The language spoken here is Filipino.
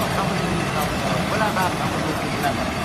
po, tapos wala na, tapos lang.